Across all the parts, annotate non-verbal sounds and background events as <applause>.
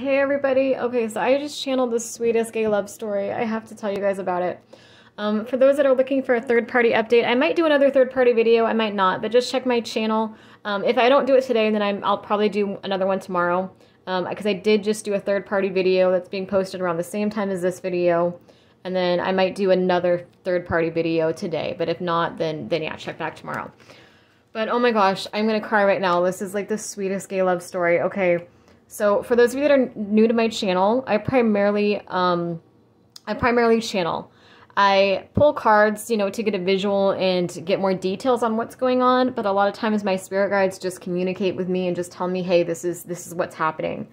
Hey everybody. Okay, so I just channeled the sweetest gay love story. I have to tell you guys about it. Um, for those that are looking for a third party update, I might do another third party video, I might not, but just check my channel. Um, if I don't do it today, then i will probably do another one tomorrow. Because um, I did just do a third party video that's being posted around the same time as this video. And then I might do another third party video today. But if not, then, then yeah, check back tomorrow. But oh my gosh, I'm gonna cry right now. This is like the sweetest gay love story. Okay. So for those of you that are new to my channel, I primarily um, I primarily channel. I pull cards, you know, to get a visual and get more details on what's going on, but a lot of times my spirit guides just communicate with me and just tell me, "Hey, this is this is what's happening."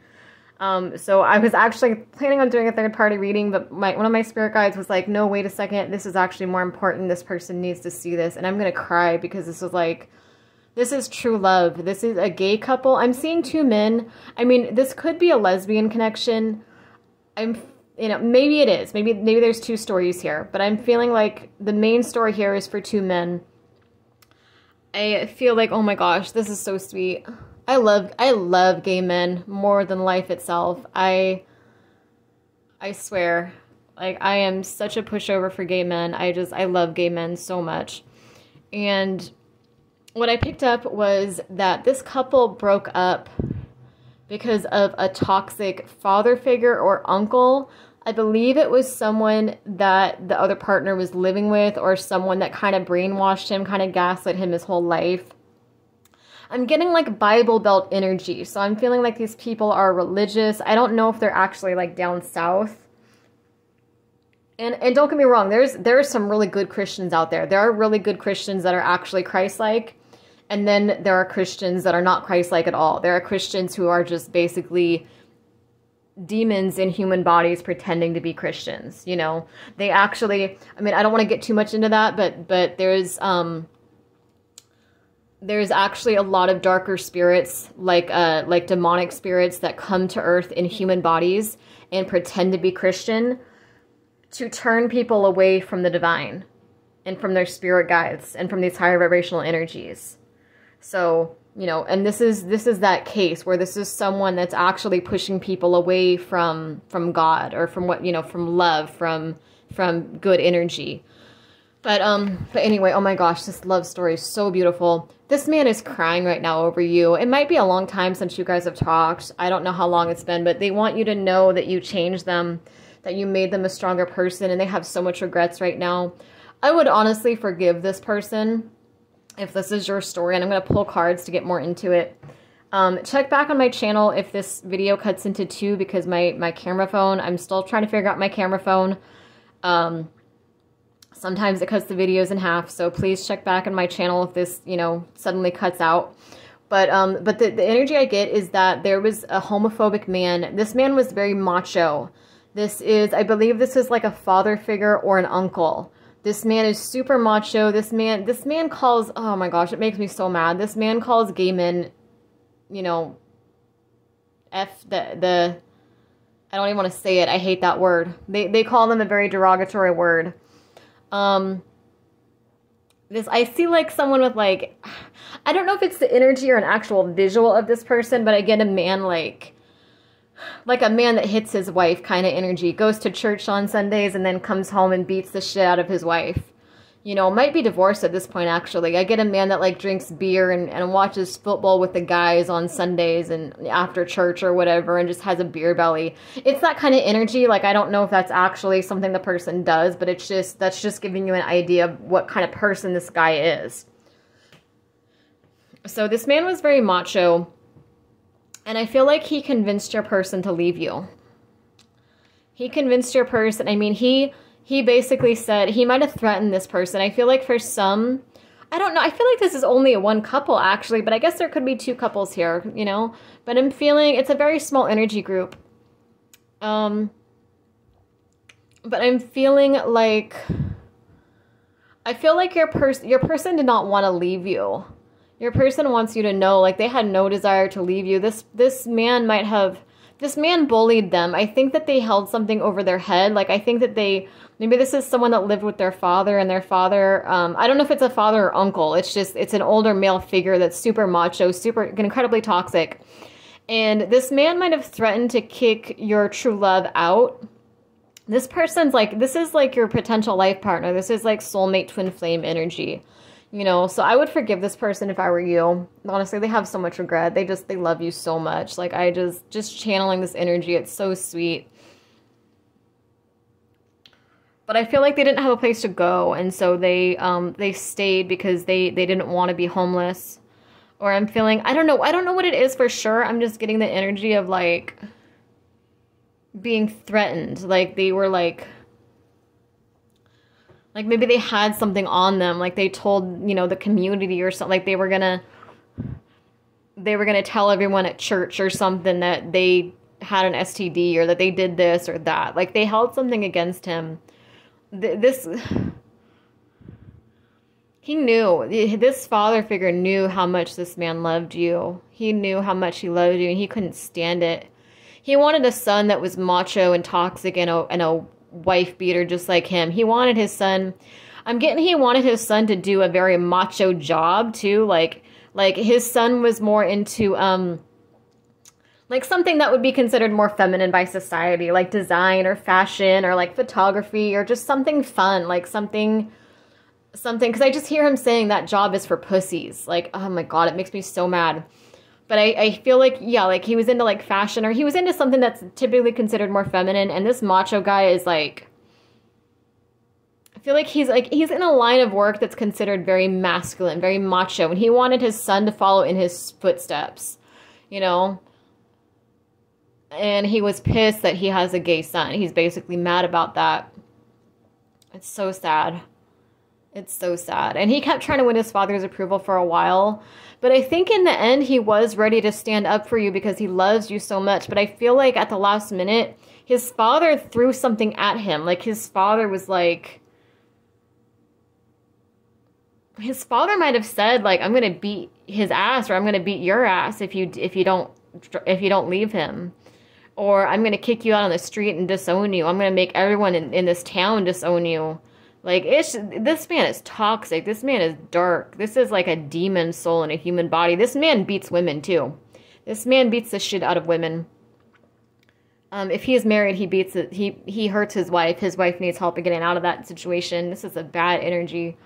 Um, so I was actually planning on doing a third party reading, but my one of my spirit guides was like, "No, wait a second. This is actually more important. This person needs to see this." And I'm going to cry because this was like this is true love. This is a gay couple. I'm seeing two men. I mean, this could be a lesbian connection. I'm you know, maybe it is. Maybe maybe there's two stories here, but I'm feeling like the main story here is for two men. I feel like, oh my gosh, this is so sweet. I love I love gay men more than life itself. I I swear, like I am such a pushover for gay men. I just I love gay men so much. And what I picked up was that this couple broke up because of a toxic father figure or uncle. I believe it was someone that the other partner was living with or someone that kind of brainwashed him, kind of gaslit him his whole life. I'm getting like Bible Belt energy. So I'm feeling like these people are religious. I don't know if they're actually like down south. And and don't get me wrong, there's there are some really good Christians out there. There are really good Christians that are actually Christ-like. And then there are Christians that are not Christ like at all. There are Christians who are just basically demons in human bodies pretending to be Christians, you know. They actually I mean, I don't want to get too much into that, but but there's um there's actually a lot of darker spirits like uh like demonic spirits that come to earth in human bodies and pretend to be Christian to turn people away from the divine and from their spirit guides and from these higher vibrational energies. So, you know, and this is this is that case where this is someone that's actually pushing people away from from God or from what, you know, from love, from from good energy. But um but anyway, oh my gosh, this love story is so beautiful. This man is crying right now over you. It might be a long time since you guys have talked. I don't know how long it's been, but they want you to know that you changed them, that you made them a stronger person and they have so much regrets right now. I would honestly forgive this person if this is your story, and I'm going to pull cards to get more into it. Um, check back on my channel if this video cuts into two because my, my camera phone, I'm still trying to figure out my camera phone. Um, sometimes it cuts the videos in half, so please check back on my channel if this, you know, suddenly cuts out. But um, but the, the energy I get is that there was a homophobic man. This man was very macho. This is, I believe this is like a father figure or an uncle. This man is super macho. This man, this man calls, oh my gosh, it makes me so mad. This man calls gay men, you know, F the, the, I don't even want to say it. I hate that word. They, they call them a very derogatory word. Um, this, I see like someone with like, I don't know if it's the energy or an actual visual of this person, but I get a man like, like a man that hits his wife kind of energy. Goes to church on Sundays and then comes home and beats the shit out of his wife. You know, might be divorced at this point actually. I get a man that like drinks beer and, and watches football with the guys on Sundays and after church or whatever and just has a beer belly. It's that kind of energy. Like I don't know if that's actually something the person does, but it's just that's just giving you an idea of what kind of person this guy is. So this man was very macho and I feel like he convinced your person to leave you. He convinced your person. I mean, he he basically said he might have threatened this person. I feel like for some, I don't know. I feel like this is only one couple actually, but I guess there could be two couples here, you know. But I'm feeling it's a very small energy group. Um but I'm feeling like I feel like your person your person did not want to leave you your person wants you to know like they had no desire to leave you this this man might have this man bullied them i think that they held something over their head like i think that they maybe this is someone that lived with their father and their father um, i don't know if it's a father or uncle it's just it's an older male figure that's super macho super incredibly toxic And this man might have threatened to kick your true love out. This person's like, this is like your potential life partner. This is like soulmate twin flame energy. You know, so I would forgive this person if I were you. Honestly, they have so much regret. They just, they love you so much. Like, I just, just channeling this energy, it's so sweet. But I feel like they didn't have a place to go, and so they, um, they stayed because they, they didn't want to be homeless or I'm feeling I don't know I don't know what it is for sure. I'm just getting the energy of like being threatened. Like they were like like maybe they had something on them. Like they told, you know, the community or something like they were to they were to tell everyone at church or something that they had an STD or that they did this or that. Like they held something against him. This he knew this father figure knew how much this man loved you. He knew how much he loved you, and he couldn't stand it. He wanted a son that was macho and toxic and a, and a wife beater just like him. He wanted his son. I'm getting he wanted his son to do a very macho job too. Like like his son was more into um like something that would be considered more feminine by society, like design or fashion or like photography or just something fun, like something something because I just hear him saying that job is for pussies. Like, oh my god, it makes me so mad. But I, I feel like yeah, like he was into like fashion or he was into something that's typically considered more feminine, and this macho guy is like I feel like he's like he's in a line of work that's considered very masculine, very macho, and he wanted his son to follow in his footsteps, you know. And he was pissed that he has a gay son. He's basically mad about that. It's so sad. It's so sad. And he kept trying to win his father's approval for a while. But I think in the end, he was ready to stand up for you because he loves you so much. But I feel like at the last minute, his father threw something at him. Like his father was like, his father might have said like, "I'm gonna beat his ass," or "I'm gonna beat your ass if you if you don't if you don't leave him." Or I'm gonna kick you out on the street and disown you. I'm gonna make everyone in, in this town disown you like it's this man is toxic. This man is dark. This is like a demon soul in a human body. This man beats women too. This man beats the shit out of women. Um, if he is married, he beats it. He he hurts his wife. His wife needs help in getting out of that situation. This is a bad energy,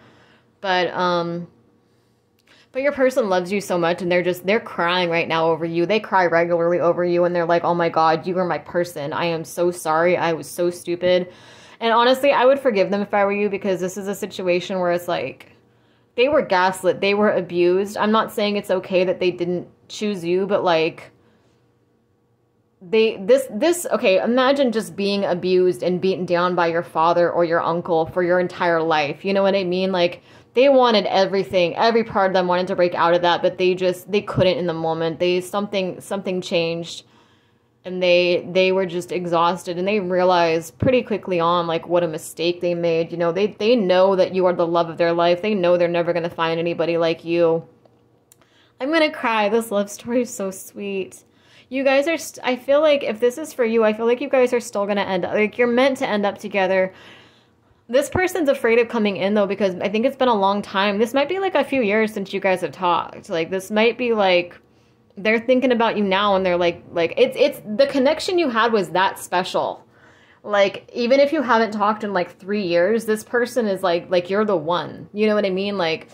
but um, but your person loves you so much, and they're just they're crying right now over you. They cry regularly over you, and they're like, "Oh my God, you were my person. I am so sorry. I was so stupid." And honestly, I would forgive them if I were you because this is a situation where it's like they were gaslit, they were abused. I'm not saying it's okay that they didn't choose you, but like they this this okay, imagine just being abused and beaten down by your father or your uncle for your entire life. You know what I mean? Like they wanted everything every part of them wanted to break out of that but they just they couldn't in the moment they something something changed and they they were just exhausted and they realized pretty quickly on like what a mistake they made you know? They they know that you are the love of their life. They know they're never going to find anybody like you. I'm going to cry. This love story is so sweet. You guys are st- i feel like if this is for you i feel like you guys are still going to end up like you're meant to end up together. This person's afraid of coming in though because i think it's been a long time. This might be like a few years since you guys have talked. Like this might be like they're thinking about you now and they're like like it's it's the connection you had was that special. Like even if you haven't talked in like three years this person is like like you're the one. You know what i mean? Like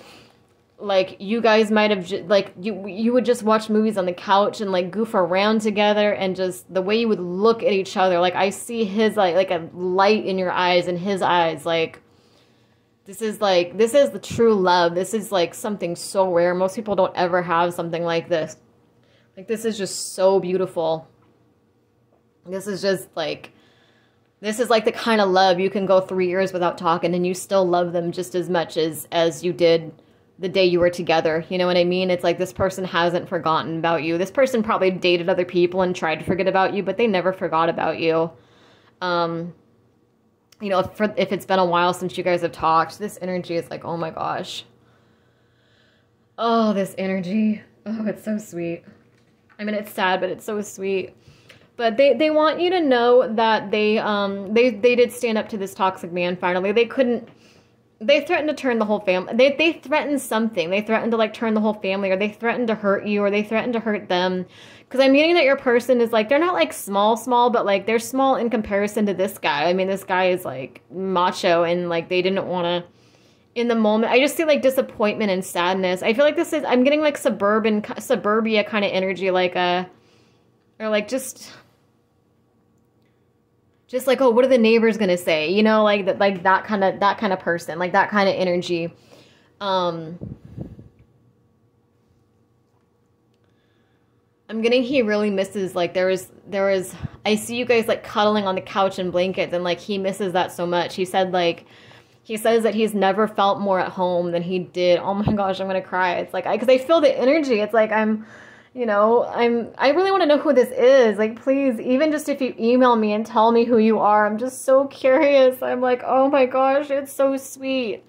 like you guys might have j- like you you would just watch movies on the couch and like goof around together and just the way you would look at each other. Like i see his like like a light in your eyes and his eyes like this is like this is the true love. This is like something so rare. Most people don't ever have something like this like this is just so beautiful. This is just like this is like the kind of love you can go 3 years without talking and you still love them just as much as as you did the day you were together. You know what I mean? It's like this person hasn't forgotten about you. This person probably dated other people and tried to forget about you, but they never forgot about you. Um you know, if, for, if it's been a while since you guys have talked, this energy is like, oh my gosh. Oh, this energy. Oh, it's so sweet. I mean, it's sad, but it's so sweet. But they, they want you to know that they um they they did stand up to this toxic man. Finally, they couldn't. They threatened to turn the whole family. They they threatened something. They threatened to like turn the whole family, or they threatened to hurt you, or they threatened to hurt them, because I'm meaning that your person is like they're not like small, small, but like they're small in comparison to this guy. I mean, this guy is like macho, and like they didn't want to. In the moment, I just see like disappointment and sadness. I feel like this is I'm getting like suburban suburbia kind of energy, like a, or like just just like oh what are the neighbors gonna say? You know like that like that kind of that kind of person like that kind of energy. Um i'm getting he really misses like there is there is i see you guys like cuddling on the couch and blankets and like he misses that so much. He said like he says that he's never felt more at home than he did oh my gosh i'm gonna cry it's like i because i feel the energy it's like i'm you know, I'm I really want to know who this is. Like please, even just if you email me and tell me who you are, I'm just so curious. I'm like, "Oh my gosh, it's so sweet."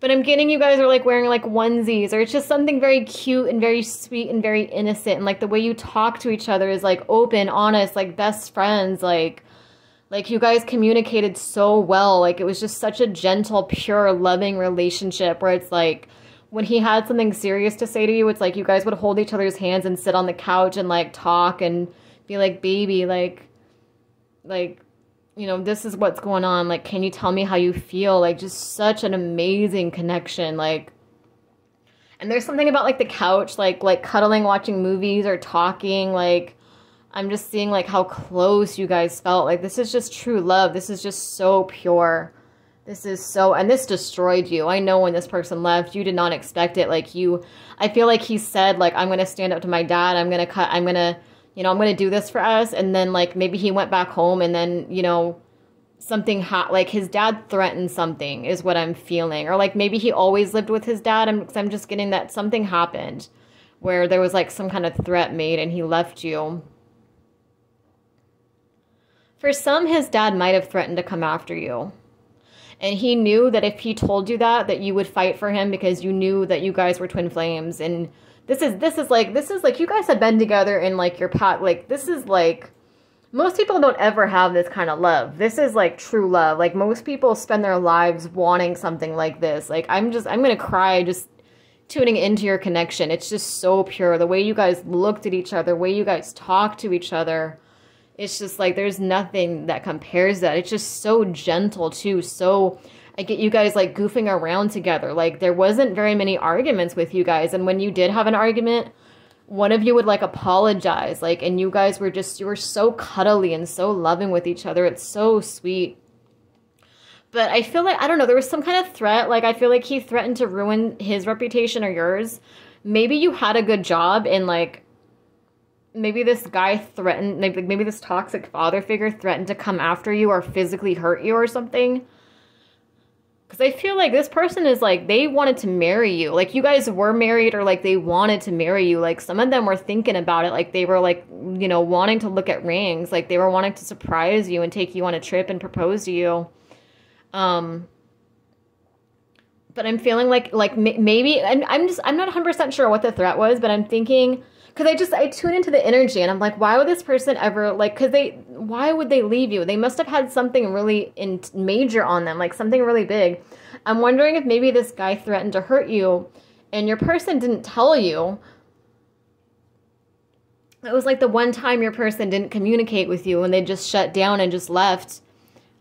But I'm getting you guys are like wearing like onesies or it's just something very cute and very sweet and very innocent and like the way you talk to each other is like open, honest, like best friends, like like you guys communicated so well. Like it was just such a gentle, pure, loving relationship where it's like when he had something serious to say to you, it's like you guys would hold each other's hands and sit on the couch and like talk and be like, baby, like, like, you know, this is what's going on. Like, can you tell me how you feel? Like, just such an amazing connection. Like, and there's something about like the couch, like, like cuddling, watching movies or talking. Like, I'm just seeing like how close you guys felt. Like, this is just true love. This is just so pure. This is so, and this destroyed you. I know when this person left, you did not expect it. Like you, I feel like he said, like, I'm going to stand up to my dad. I'm going to cut, I'm going to, you know, I'm going to do this for us. And then like maybe he went back home and then, you know, something hot, like his dad threatened something is what I'm feeling. Or like maybe he always lived with his dad. I'm, I'm just getting that something happened where there was like some kind of threat made and he left you. For some, his dad might have threatened to come after you. And he knew that if he told you that that you would fight for him because you knew that you guys were twin flames. And this is this is like this is like you guys have been together in like your pot like this is like most people don't ever have this kind of love. This is like true love. Like most people spend their lives wanting something like this. Like i'm just i'm gonna cry just tuning into your connection. It's just so pure. The way you guys looked at each other the way you guys talked to each other it's just like there's nothing that compares that. It's just so gentle too. So I get you guys like goofing around together. Like there wasn't very many arguments with you guys, and when you did have an argument, one of you would like apologize, like, and you guys were just you were so cuddly and so loving with each other. It's so sweet. But I feel like I don't know. There was some kind of threat. Like I feel like he threatened to ruin his reputation or yours. Maybe you had a good job and like maybe this guy threatened maybe, maybe this toxic father figure threatened to come after you or physically hurt you or something. Because i feel like this person is like they wanted to marry you. Like you guys were married or like they wanted to marry you. Like some of them were thinking about it. Like they were like you know wanting to look at rings. Like they were wanting to surprise you and take you on a trip and propose to you. Um but i'm feeling like like maybe and i'm just i'm not 100% sure what the threat was but i'm thinking because I just I tune into the energy and I'm like, why would this person ever like? Because they, why would they leave you? They must have had something really in major on them, like something really big. I'm wondering if maybe this guy threatened to hurt you, and your person didn't tell you. It was like the one time your person didn't communicate with you and they just shut down and just left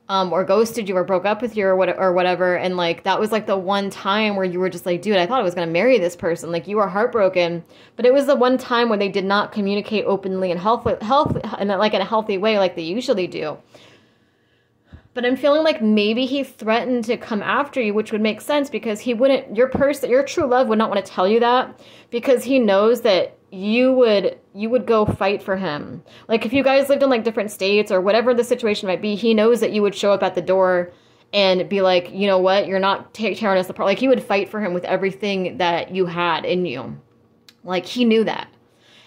um, or ghosted you or broke up with you or what or whatever. And like that was like the one time where you were just like dude i thought i was going to marry this person. Like you were heartbroken. But it was the one time when they did not communicate openly and healthy health and like in a healthy way like they usually do. But i'm feeling like maybe he threatened to come after you which would make sense because he wouldn't your person your true love would not want to tell you that because he knows that you would you would go fight for him. Like if you guys lived in like different states or whatever the situation might be, he knows that you would show up at the door and be like, you know what, you're not tearing us apart. Like he would fight for him with everything that you had in you. Like he knew that.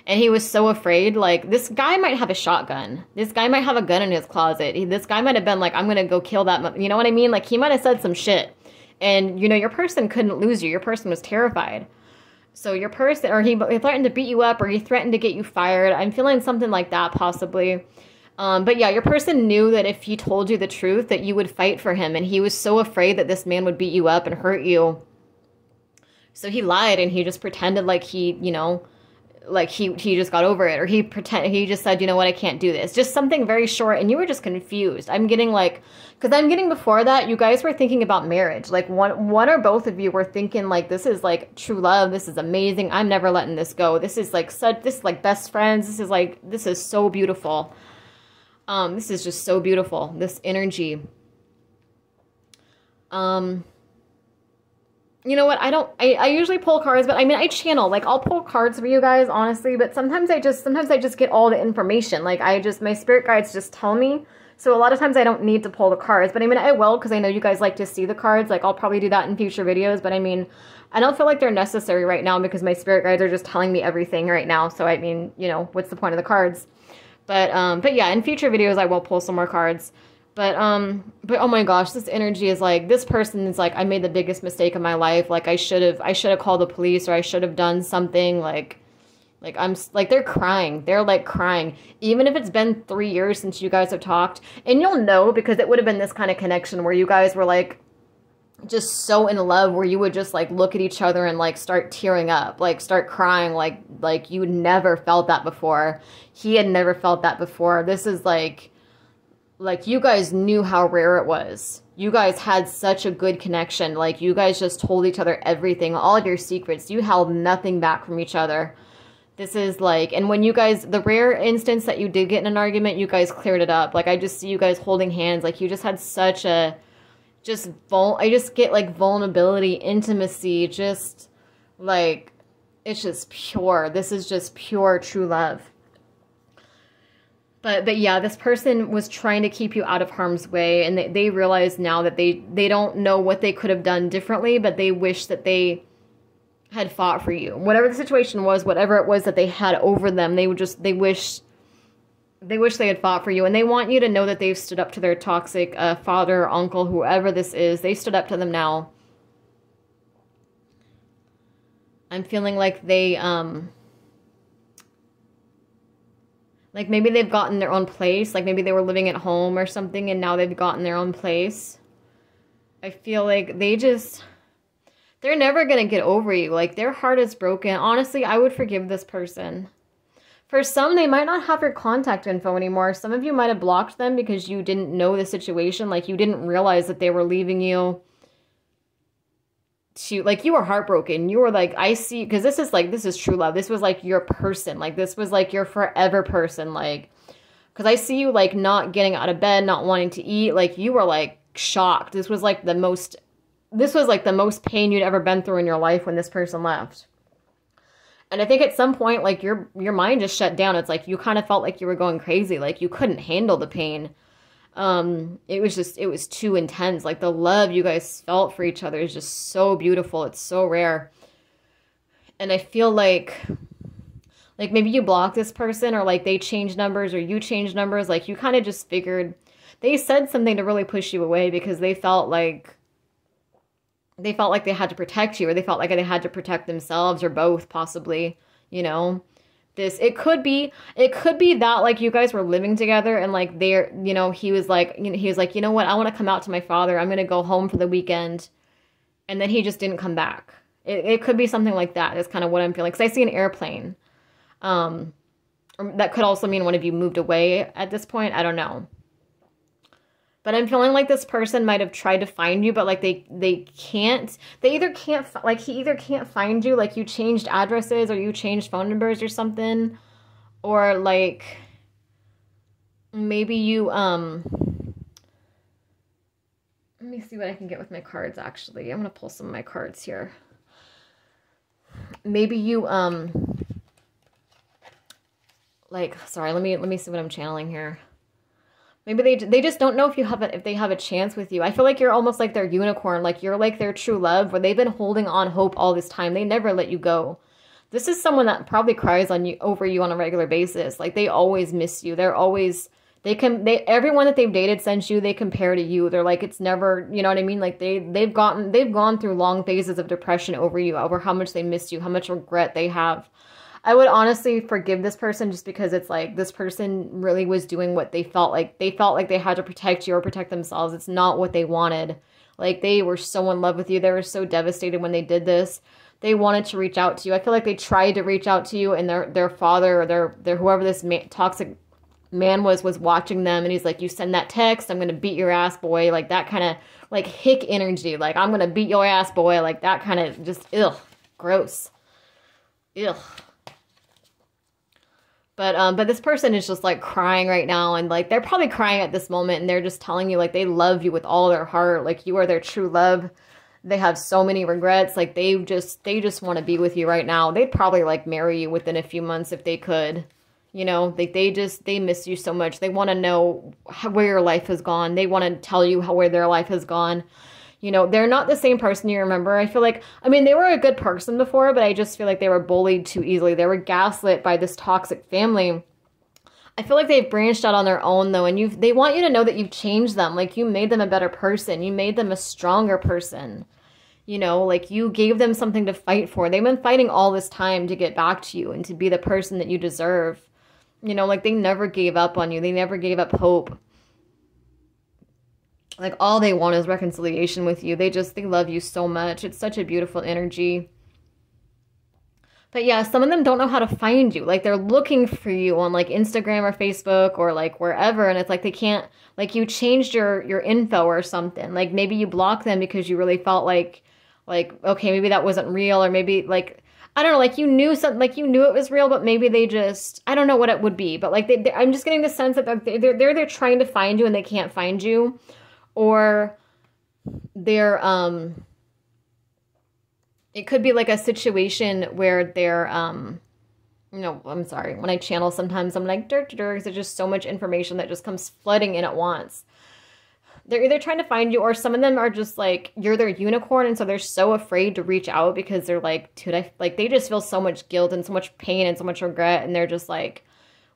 And he was so afraid. Like, this guy might have a shotgun. This guy might have a gun in his closet. He, this guy might have been like, I'm to go kill that. You know what I mean? Like, he might have said some shit. And, you know, your person couldn't lose you. Your person was terrified. So your person, or he, he threatened to beat you up, or he threatened to get you fired. I'm feeling something like that possibly. Um, but yeah, your person knew that if he told you the truth, that you would fight for him, and he was so afraid that this man would beat you up and hurt you. So he lied, and he just pretended like he, you know, like he he just got over it or he pretend he just said you know what? I can't do this. Just something very short and you were just confused. I'm getting like because i'm getting before that you guys were thinking about marriage. Like one one or both of you were thinking like this is like true love. This is amazing. I'm never letting this go. This is like such this is like best friends. This is like this is so beautiful. Um this is just so beautiful this energy. Um you know what? I don't, I, I usually pull cards, but I mean, I channel, like I'll pull cards for you guys, honestly, but sometimes I just, sometimes I just get all the information. Like I just, my spirit guides just tell me. So a lot of times I don't need to pull the cards, but I mean, I will because I know you guys like to see the cards. Like I'll probably do that in future videos, but I mean, I don't feel like they're necessary right now because my spirit guides are just telling me everything right now. So I mean, you know, what's the point of the cards? But, um, but yeah, in future videos, I will pull some more cards. But um but oh my gosh, this energy is like this person is like I made the biggest mistake of my life. Like I should have I should have called the police or I should have done something like like I'm like they're crying. They're like crying. Even if it's been 3 years since you guys have talked. And you'll know because it would have been this kind of connection where you guys were like just so in love where you would just like look at each other and like start tearing up, like start crying like like you never felt that before. He had never felt that before. This is like like you guys knew how rare it was. You guys had such a good connection. Like you guys just told each other everything, all of your secrets. You held nothing back from each other. This is like, and when you guys, the rare instance that you did get in an argument, you guys cleared it up. Like I just see you guys holding hands. Like you just had such a, just vul. I just get like vulnerability, intimacy, just like it's just pure. This is just pure true love. But but yeah, this person was trying to keep you out of harm's way, and they, they realize now that they they don't know what they could have done differently, but they wish that they had fought for you. Whatever the situation was, whatever it was that they had over them, they would just they wish they wish they had fought for you, and they want you to know that they've stood up to their toxic uh, father, uncle, whoever this is. They stood up to them now. I'm feeling like they um like maybe they've gotten their own place. Like maybe they were living at home or something and now they've gotten their own place. I feel like they just they're never going to get over you. Like their heart is broken. Honestly, I would forgive this person. For some, they might not have your contact info anymore. Some of you might have blocked them because you didn't know the situation. Like you didn't realize that they were leaving you to like you were heartbroken. You were like i see because this is like this is true love. This was like your person. Like this was like your forever person. Like because i see you like not getting out of bed not wanting to eat. Like you were like shocked. This was like the most this was like the most pain you'd ever been through in your life when this person left. And i think at some point like your your mind just shut down. It's like you kind of felt like you were going crazy. Like you couldn't handle the pain um it was just it was too intense. Like the love you guys felt for each other is just so beautiful. It's so rare. And i feel like like maybe you block this person or like they change numbers or you change numbers. Like you kind of just figured they said something to really push you away because they felt like they felt like they had to protect you or they felt like they had to protect themselves or both possibly you know this. It could be it could be that like you guys were living together and like they're you know he was like you know he was like you know what? I want to come out to my father. I'm gonna go home for the weekend. And then he just didn't come back. It, it could be something like that is kind of what i'm feeling because i see an airplane um that could also mean one of you moved away at this point. I don't know but I'm feeling like this person might have tried to find you, but like they they can't. They either can't like he either can't find you, like you changed addresses or you changed phone numbers or something, or like maybe you um. Let me see what I can get with my cards. Actually, I'm gonna pull some of my cards here. Maybe you um. Like, sorry. Let me let me see what I'm channeling here Maybe they they just don't know if you have a, if they have a chance with you. I feel like you're almost like their unicorn, like you're like their true love, where they've been holding on hope all this time. They never let you go. This is someone that probably cries on you over you on a regular basis. Like they always miss you. They're always they can they everyone that they've dated since you they compare to you. They're like it's never you know what I mean. Like they they've gotten they've gone through long phases of depression over you, over how much they miss you, how much regret they have. I would honestly forgive this person just because it's like this person really was doing what they felt like they felt like they had to protect you or protect themselves. It's not what they wanted. Like they were so in love with you. They were so devastated when they did this. they wanted to reach out to you. I feel like they tried to reach out to you and their their father or their their whoever this toxic man was was watching them and he's like you send that text i'm gonna beat your ass boy like that kind of like hick energy like i'm gonna beat your ass boy like that kind of just ugh gross ugh but um but this person is just like crying right now and like they're probably crying at this moment and they're just telling you like they love you with all their heart like you are their true love they have so many regrets like they just they just want to be with you right now they'd probably like marry you within a few months if they could you know, they, they just, they miss you so much. They want to know how, where your life has gone. They want to tell you how, where their life has gone. You know, they're not the same person you remember. I feel like, I mean, they were a good person before, but I just feel like they were bullied too easily. They were gaslit by this toxic family. I feel like they've branched out on their own though, and you they want you to know that you've changed them. Like you made them a better person. You made them a stronger person. You know, like you gave them something to fight for. They've been fighting all this time to get back to you and to be the person that you deserve. You know, like they never gave up on you. They never gave up hope. Like all they want is reconciliation with you. They just they love you so much. It's such a beautiful energy. But yeah, some of them don't know how to find you. Like they're looking for you on like Instagram or Facebook or like wherever and it's like they can't like you changed your your info or something. Like maybe you blocked them because you really felt like like okay, maybe that wasn't real or maybe like I don't know, like you knew something, like you knew it was real, but maybe they just, I don't know what it would be, but like they, they, I'm just getting the sense that they're, they're, they're, they're trying to find you and they can't find you, or they're, um, it could be like a situation where they're, um, you know, I'm sorry, when I channel sometimes I'm like, dirt, dirt, there's just so much information that just comes flooding in at once. They're either trying to find you or some of them are just like you're their unicorn and so they're so afraid to reach out because they're like dude I like they just feel so much guilt and so much pain and so much regret and they're just like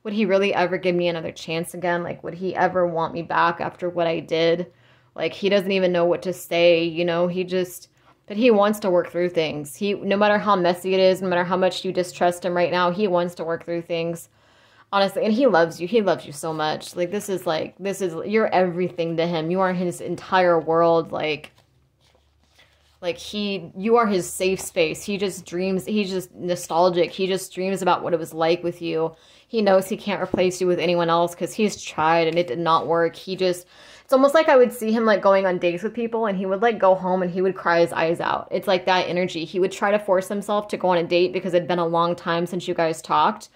would he really ever give me another chance again? Like would he ever want me back after what I did like he doesn't even know what to say you know? He just but he wants to work through things. He no matter how messy it is no matter how much you distrust him right now he wants to work through things. Honestly and he loves you. He loves you so much. Like this is like this is you're everything to him. You are his entire world. Like like he you are his safe space. He just dreams he's just nostalgic. He just dreams about what it was like with you. He knows he can't replace you with anyone else because he's tried and it did not work. He just it's almost like i would see him like going on dates with people and he would like go home and he would cry his eyes out. It's like that energy. He would try to force himself to go on a date because it'd been a long time since you guys talked.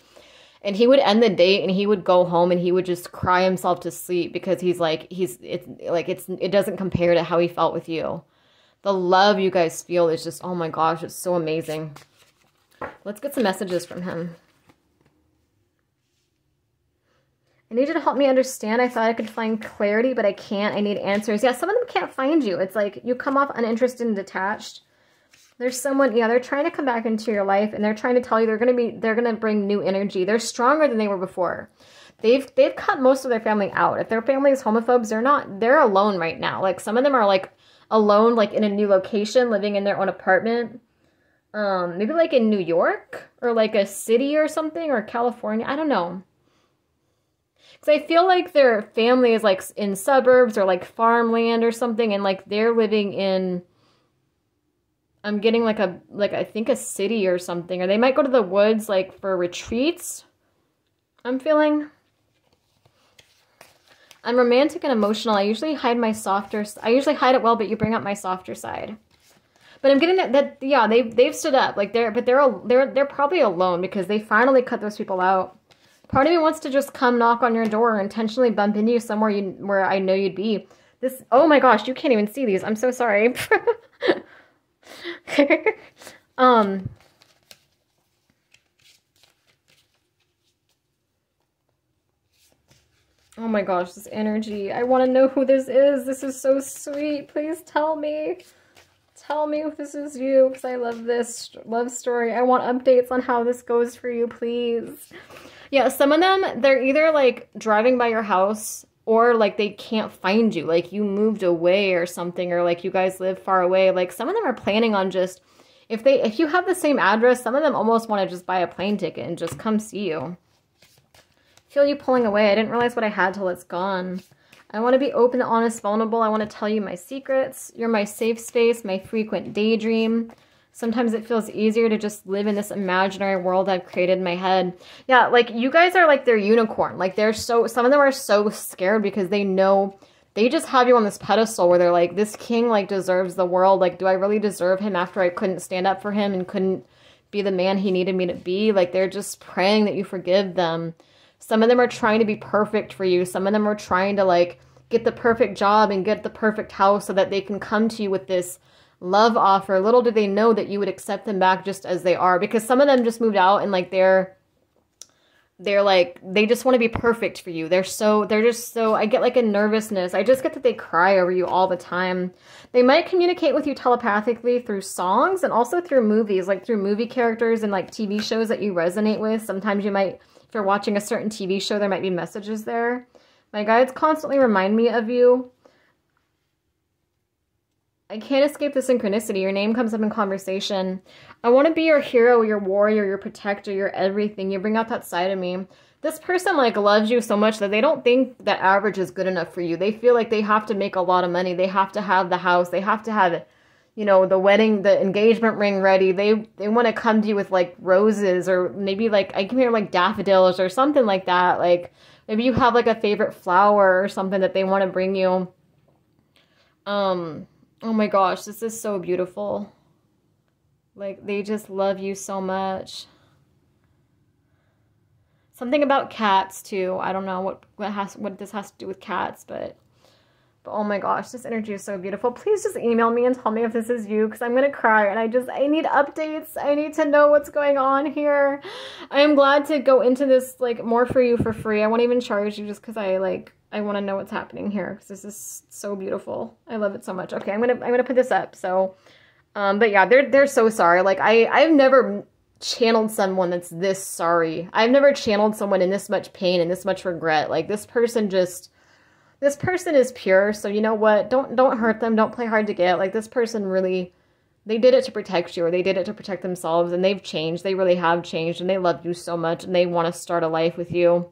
And he would end the date and he would go home and he would just cry himself to sleep because he's like he's it's like it's it doesn't compare to how he felt with you the love you guys feel is just oh my gosh it's so amazing let's get some messages from him I need you to help me understand. I thought I could find clarity, but I can't. I need answers. Yeah, some of them can't find you. It's like you come off uninterested and detached. There's someone, yeah, they're trying to come back into your life and they're trying to tell you they're going to be, they're going to bring new energy. They're stronger than they were before. They've, they've cut most of their family out. If their family is homophobes, they're not, they're alone right now. Like some of them are like alone, like in a new location, living in their own apartment. Um, maybe like in New York or like a city or something or California. I don't know. Because I feel like their family is like in suburbs or like farmland or something and like they're living in I'm getting like a like I think a city or something, or they might go to the woods like for retreats. I'm feeling. I'm romantic and emotional. I usually hide my softer. I usually hide it well, but you bring up my softer side. But I'm getting that that yeah they've they've stood up like they're but they're they're they're probably alone because they finally cut those people out. Part of me wants to just come knock on your door and intentionally bump into you somewhere you where I know you'd be. This oh my gosh you can't even see these. I'm so sorry. <laughs> um Oh my gosh, this energy. I want to know who this is. This is so sweet. Please tell me. Tell me if this is you because I love this love story. I want updates on how this goes for you, please. Yeah, some of them, they're either like driving by your house or like they can't find you like you moved away or something or like you guys live far away like some of them are planning on just if they if you have the same address some of them almost want to just buy a plane ticket and just come see you feel you pulling away i didn't realize what i had till it's gone i want to be open honest vulnerable i want to tell you my secrets you're my safe space my frequent daydream Sometimes it feels easier to just live in this imaginary world I've created in my head. Yeah, like you guys are like their unicorn. Like they're so, some of them are so scared because they know they just have you on this pedestal where they're like, this king like deserves the world. Like, do I really deserve him after I couldn't stand up for him and couldn't be the man he needed me to be? Like, they're just praying that you forgive them. Some of them are trying to be perfect for you. Some of them are trying to like get the perfect job and get the perfect house so that they can come to you with this love offer. Little do they know that you would accept them back just as they are because some of them just moved out and like they're they're like they just want to be perfect for you. They're so they're just so I get like a nervousness. I just get that they cry over you all the time. They might communicate with you telepathically through songs and also through movies, like through movie characters and like TV shows that you resonate with. Sometimes you might you're watching a certain TV show, there might be messages there. My guides constantly remind me of you. I can't escape the synchronicity. Your name comes up in conversation. I want to be your hero, your warrior, your protector, your everything. You bring out that side of me. This person like loves you so much that they don't think that average is good enough for you. They feel like they have to make a lot of money. They have to have the house. They have to have you know, the wedding, the engagement ring ready. They they want to come to you with like roses or maybe like I can hear like daffodils or something like that. Like maybe you have like a favorite flower or something that they want to bring you. Um Oh my gosh, this is so beautiful. Like, they just love you so much. Something about cats, too. I don't know what, what, has, what this has to do with cats, but... Oh my gosh, this energy is so beautiful. Please just email me and tell me if this is you because I'm going to cry and I just, I need updates. I need to know what's going on here. I am glad to go into this like more for you for free. I won't even charge you just because I like I want to know what's happening here because this is so beautiful. I love it so much. Okay, I'm gonna I'm gonna put this up. So, um, but yeah, they're they're so sorry. Like I I've never channeled someone that's this sorry. I've never channeled someone in this much pain and this much regret. Like this person just this person is pure. So you know what? Don't don't hurt them. Don't play hard to get. Like this person really they did it to protect you or they did it to protect themselves and they've changed. They really have changed and they love you so much and they want to start a life with you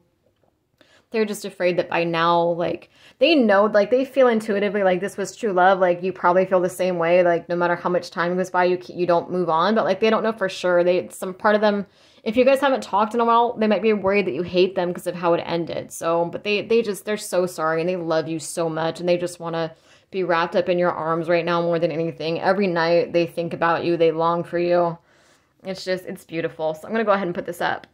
they're just afraid that by now like they know like they feel intuitively like this was true love like you probably feel the same way like no matter how much time goes by you you don't move on but like they don't know for sure. They some part of them if you guys haven't talked in a while they might be worried that you hate them because of how it ended. So but they they just they're so sorry and they love you so much and they just want to be wrapped up in your arms right now more than anything. Every night they think about you they long for you. It's just it's beautiful. So i'm gonna go ahead and put this up